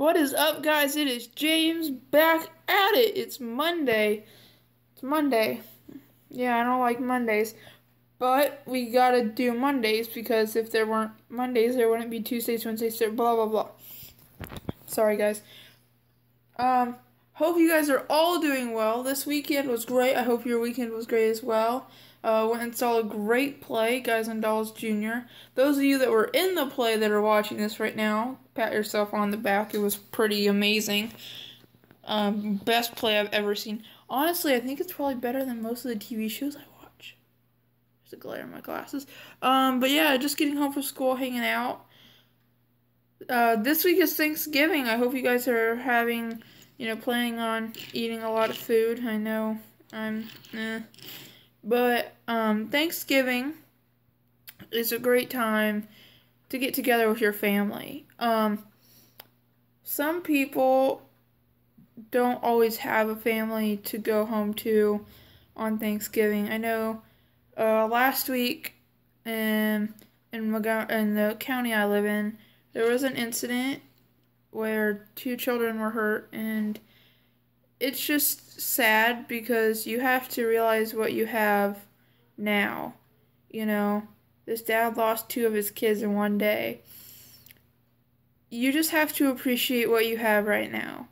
What is up, guys? It is James back at it. It's Monday. It's Monday. Yeah, I don't like Mondays. But we gotta do Mondays because if there weren't Mondays, there wouldn't be Tuesdays, Wednesdays, blah, blah, blah. Sorry, guys. Um, hope you guys are all doing well. This weekend was great. I hope your weekend was great as well. Uh, went and saw a great play, Guys and Dolls Jr. Those of you that were in the play that are watching this right now, pat yourself on the back. It was pretty amazing. Um, best play I've ever seen. Honestly, I think it's probably better than most of the TV shows I watch. There's a glare in my glasses. Um, but yeah, just getting home from school, hanging out. Uh, this week is Thanksgiving. I hope you guys are having, you know, planning on eating a lot of food. I know I'm, eh. But um, Thanksgiving is a great time to get together with your family. Um, some people don't always have a family to go home to on Thanksgiving. I know uh, last week in in, in the county I live in, there was an incident where two children were hurt and it's just sad because you have to realize what you have now. You know, this dad lost two of his kids in one day. You just have to appreciate what you have right now.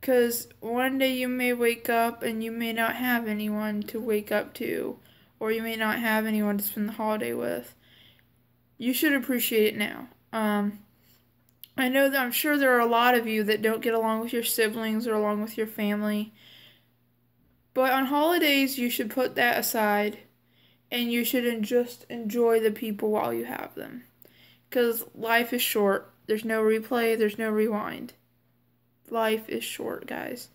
Because one day you may wake up and you may not have anyone to wake up to, or you may not have anyone to spend the holiday with. You should appreciate it now. Um, I know that I'm sure there are a lot of you that don't get along with your siblings or along with your family. But on holidays, you should put that aside and you should just enjoy the people while you have them. Because life is short. There's no replay, there's no rewind. Life is short, guys.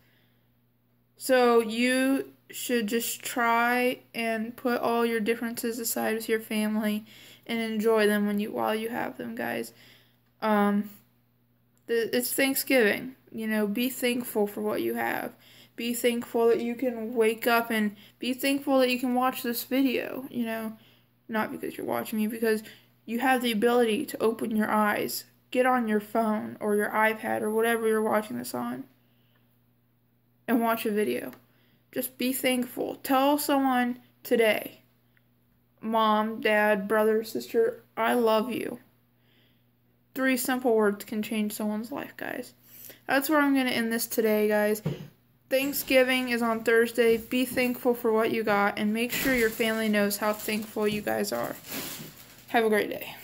So you should just try and put all your differences aside with your family and enjoy them when you while you have them, guys. Um, it's Thanksgiving. You know, be thankful for what you have. Be thankful that you can wake up and be thankful that you can watch this video. You know, not because you're watching me, because you have the ability to open your eyes, get on your phone or your iPad or whatever you're watching this on, and watch a video. Just be thankful. Tell someone today, mom, dad, brother, sister, I love you. Three simple words can change someone's life, guys. That's where I'm going to end this today, guys. Thanksgiving is on Thursday. Be thankful for what you got and make sure your family knows how thankful you guys are. Have a great day.